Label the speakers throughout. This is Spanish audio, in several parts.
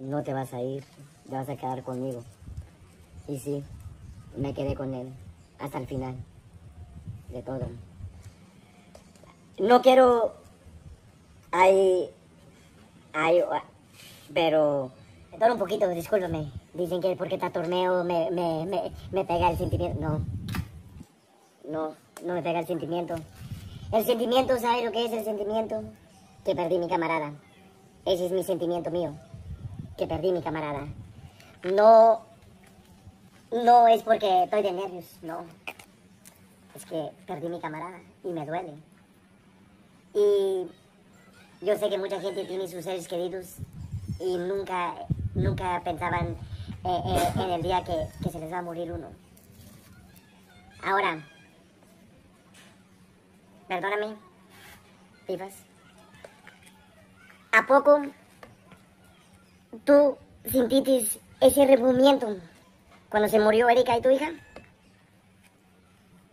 Speaker 1: no te vas a ir, te vas a quedar conmigo. Y sí, me quedé con él hasta el final de todo. No quiero... Hay... Hay... Pero... Todo un poquito, discúlpame. Dicen que porque está torneo me, me, me, me pega el sentimiento. No. No, no me pega el sentimiento. El sentimiento, ¿sabes lo que es el sentimiento? Que perdí mi camarada. Ese es mi sentimiento mío. Perdí mi camarada. No. No es porque estoy de nervios, no. Es que perdí mi camarada y me duele. Y yo sé que mucha gente tiene sus seres queridos y nunca, nunca pensaban eh, eh, en el día que, que se les va a morir uno. Ahora, perdóname, Pifas. ¿A poco tú sentiste ese removimiento cuando se murió Erika y tu hija?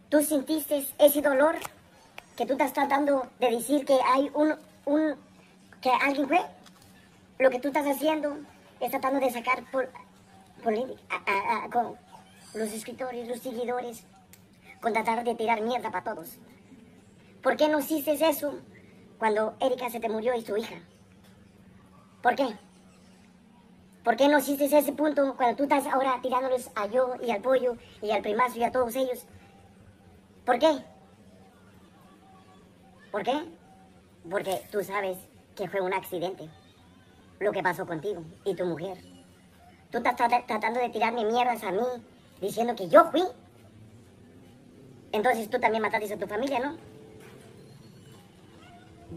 Speaker 1: ¿Tú sentiste ese dolor que tú estás tratando de decir que hay un, un que alguien fue? Lo que tú estás haciendo es tratando de sacar por, por con los escritores, los seguidores, con tratar de tirar mierda para todos. ¿Por qué no hiciste eso cuando Erika se te murió y su hija? ¿Por qué? ¿Por qué no hiciste ese punto cuando tú estás ahora tirándoles a yo y al pollo y al primazo y a todos ellos? ¿Por qué? ¿Por qué? Porque tú sabes que fue un accidente lo que pasó contigo y tu mujer. Tú estás trata- tratando de tirarme mierdas a mí diciendo que yo fui. Entonces tú también mataste a tu familia, ¿no?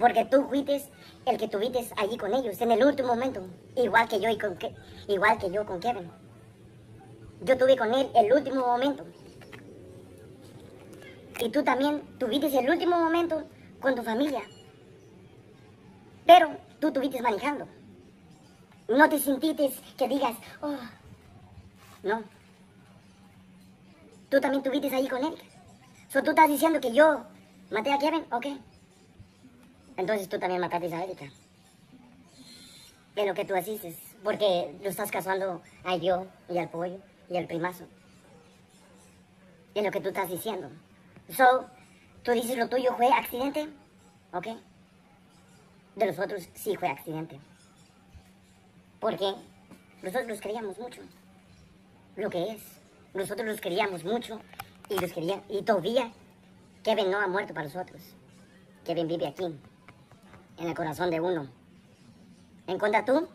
Speaker 1: Porque tú fuiste el que tuviste allí con ellos en el último momento, igual que yo y con Ke- igual que yo con Kevin. Yo tuve con él el último momento. Y tú también tuviste el último momento con tu familia. Pero tú tuviste manejando. No te sentiste que digas, oh, no. Tú también tuviste ahí con él. So, tú estás diciendo que yo maté a Kevin, ok. Entonces tú también mataste a Erika. Es lo que tú hiciste. Porque lo estás casando a yo y al pollo y al primazo. Es lo que tú estás diciendo. So, tú dices lo tuyo fue accidente, ok. De los otros sí fue accidente. Porque nosotros los queríamos mucho. Lo que es. Nosotros los queríamos mucho y los quería. Y todavía Kevin no ha muerto para nosotros. Kevin vive aquí, en el corazón de uno. En contra tú,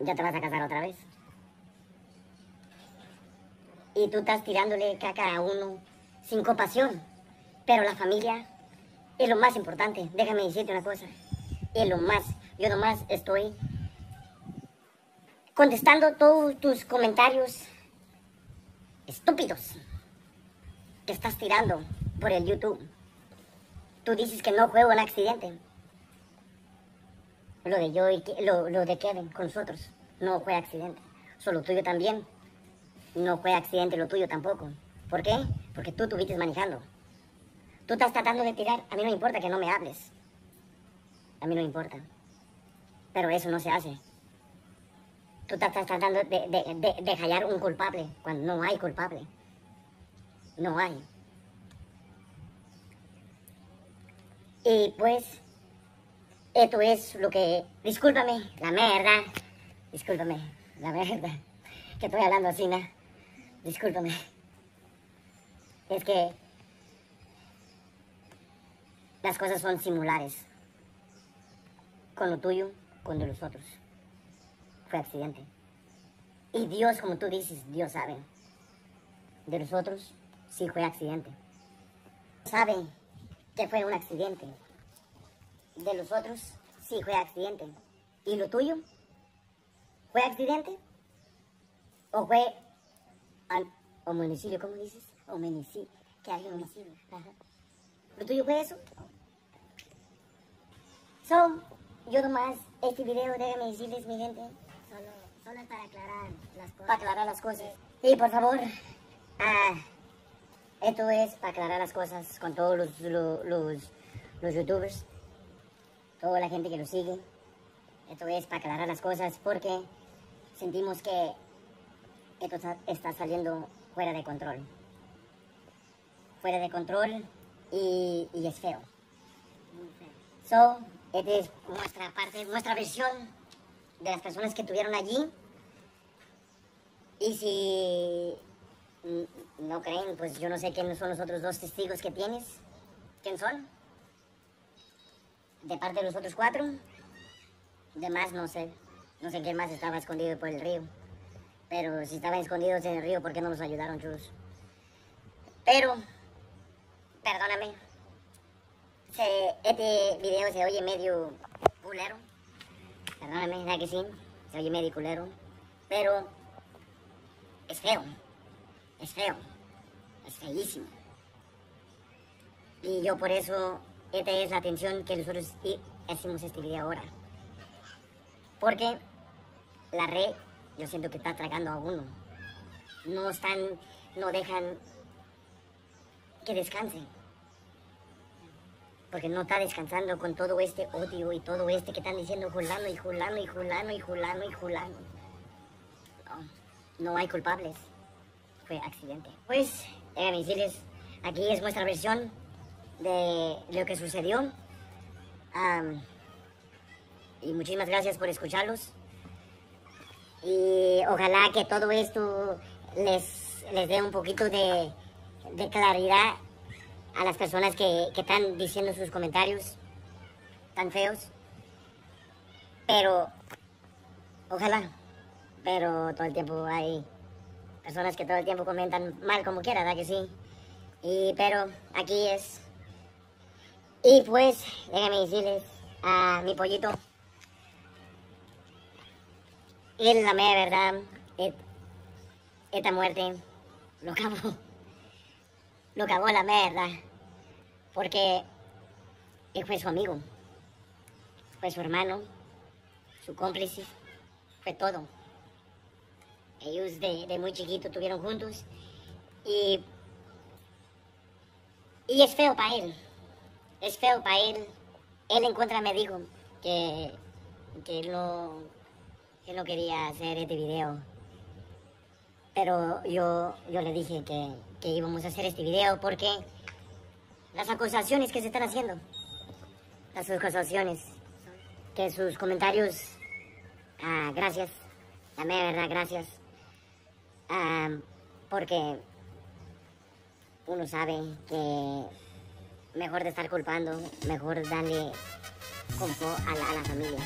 Speaker 1: ya te vas a casar otra vez. Y tú estás tirándole caca a uno sin compasión. Pero la familia es lo más importante. Déjame decirte una cosa. Es lo más. Yo nomás estoy contestando todos tus comentarios estúpidos que estás tirando por el YouTube. Tú dices que no fue un accidente. Lo de yo y lo, de Kevin con nosotros no fue accidente. Solo tuyo también. No fue accidente lo tuyo tampoco. ¿Por qué? Porque tú estuviste manejando. Tú estás tratando de tirar. A mí no importa que no me hables. A mí no importa. Pero eso no se hace. Tú estás tratando de, de, de hallar un culpable cuando no hay culpable. No hay. Y pues, esto es lo que... Discúlpame, la mierda. Discúlpame, la mierda. Que estoy hablando así, ¿no? Discúlpame. Es que las cosas son similares. Con lo tuyo, con de los otros. Fue accidente. Y Dios, como tú dices, Dios sabe. De los otros, sí fue accidente. Sabe que fue un accidente. De los otros, sí fue accidente. ¿Y lo tuyo? ¿Fue accidente? ¿O fue al homicidio, cómo dices? Homicidio. ¿Qué hay homicidio? Ajá. ¿Lo tuyo fue eso? So, yo nomás, este video, déjenme decirles, mi gente,
Speaker 2: Solo, solo es para aclarar las cosas.
Speaker 1: para aclarar las cosas. Y por favor, ah, esto es para aclarar las cosas con todos los, lo- los, los youtubers, toda la gente que los sigue. Esto es para aclarar las cosas porque sentimos que esto está, saliendo fuera de control. Fuera de control y, y es feo. So, esta es nuestra parte, nuestra versión de las personas que estuvieron allí. Y si no creen, pues yo no sé quiénes son los otros dos testigos que tienes. ¿Quién son? De parte de los otros cuatro. De más no sé. No sé quién más estaba escondido por el río. Pero si estaban escondidos en el río, ¿por qué no nos ayudaron, chus? Pero, perdóname. Este video se oye medio culero. Perdóname, ¿verdad que sí? Se oye medio culero. Pero es feo. Es feo. Es feísimo. Y yo por eso, esta es la atención que nosotros hacemos este video ahora. Porque la red, yo siento que está tragando a uno. No están, no dejan que descanse. Porque no está descansando con todo este odio y todo este que están diciendo Julano y Julano y Julano y Julano y Julano. No, no hay culpables. Fue accidente. Pues, déjenme decirles, aquí es nuestra versión de lo que sucedió. Y muchísimas gracias por escucharlos. Y ojalá que todo esto les, les dé un poquito de, de claridad a las personas que, que están diciendo sus comentarios tan feos. Pero, ojalá. Pero todo el tiempo hay personas que todo el tiempo comentan mal como quiera, ¿verdad que sí? Y, pero aquí es. Y pues, déjame decirles a mi pollito. Él, la mera verdad, esta muerte lo acabó. Lo acabó la mierda. Porque él fue su amigo. Fue su hermano. Su cómplice. Fue todo. Ellos de, de muy chiquito estuvieron juntos. Y. Y es feo para él. Es feo para él. Él en contra me dijo que. que él no. él no quería hacer este video. Pero yo, yo le dije que, que íbamos a hacer este video porque las acusaciones que se están haciendo, las acusaciones, que sus comentarios, ah, gracias, la mera verdad, gracias, Ah, porque uno sabe que mejor de estar culpando, mejor darle confort a la, a la familia.